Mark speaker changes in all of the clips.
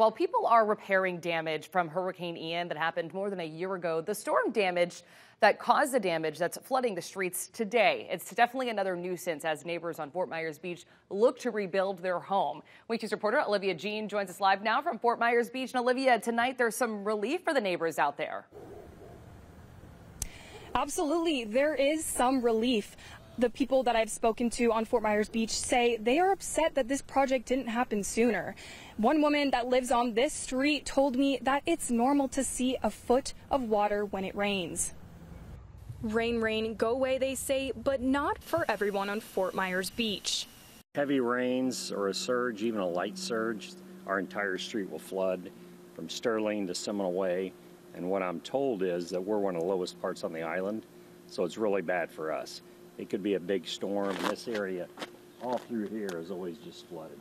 Speaker 1: while people are repairing damage from Hurricane Ian that happened more than a year ago, the storm damage that caused the damage that's flooding the streets today. It's definitely another nuisance as neighbors on Fort Myers Beach look to rebuild their home. Wink News reporter Olivia Jean joins us live now from Fort Myers Beach. And Olivia, tonight there's some relief for the neighbors out there.
Speaker 2: Absolutely, there is some relief the people that I've spoken to on Fort Myers Beach say they are upset that this project didn't happen sooner. One woman that lives on this street told me that it's normal to see a foot of water when it rains. Rain, rain, go away, they say, but not for everyone on Fort Myers Beach.
Speaker 3: Heavy rains or a surge, even a light surge, our entire street will flood from Sterling to Seminole Way. And what I'm told is that we're one of the lowest parts on the island, so it's really bad for us. It could be a big storm, and this area all through here is always just flooded.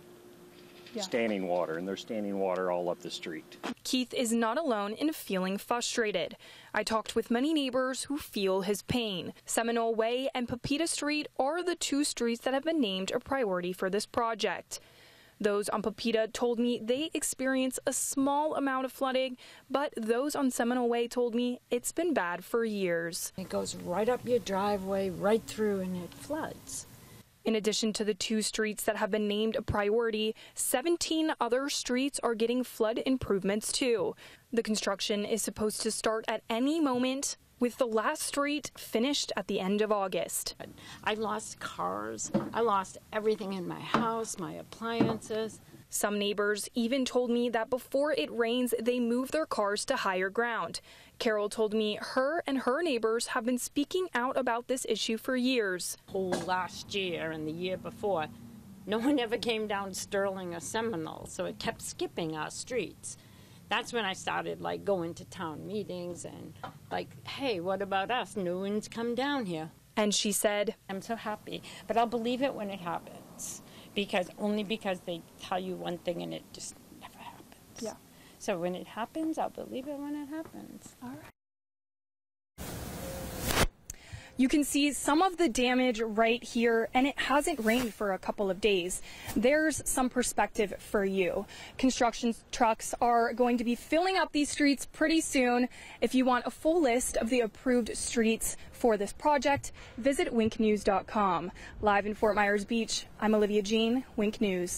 Speaker 3: Yeah. Standing water, and there's standing water all up the street.
Speaker 2: Keith is not alone in feeling frustrated. I talked with many neighbors who feel his pain. Seminole Way and Pepita Street are the two streets that have been named a priority for this project. Those on Pepita told me they experience a small amount of flooding, but those on Seminole Way told me it's been bad for years.
Speaker 4: It goes right up your driveway, right through, and it floods.
Speaker 2: In addition to the two streets that have been named a priority, 17 other streets are getting flood improvements too. The construction is supposed to start at any moment with the last street finished at the end of August.
Speaker 4: I lost cars. I lost everything in my house, my appliances.
Speaker 2: Some neighbors even told me that before it rains, they move their cars to higher ground. Carol told me her and her neighbors have been speaking out about this issue for years.
Speaker 4: Whole last year and the year before, no one ever came down Sterling or Seminole, so it kept skipping our streets that's when I started like going to town meetings and like, hey, what about us? No one's come down here.
Speaker 2: And she said,
Speaker 4: I'm so happy, but I'll believe it when it happens because only because they tell you one thing and it just never happens.
Speaker 2: Yeah.
Speaker 4: So when it happens, I'll believe it when it happens.
Speaker 2: All right. You can see some of the damage right here, and it hasn't rained for a couple of days. There's some perspective for you. Construction trucks are going to be filling up these streets pretty soon. If you want a full list of the approved streets for this project, visit winknews.com. Live in Fort Myers Beach, I'm Olivia Jean, Wink News.